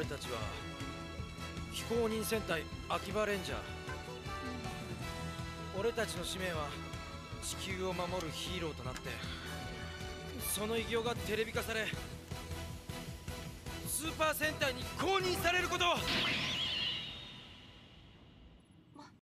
俺たちは非公認戦隊秋葉レンジャー俺たちの使命は地球を守るヒーローとなってその偉業がテレビ化されスーパー戦隊に公認されること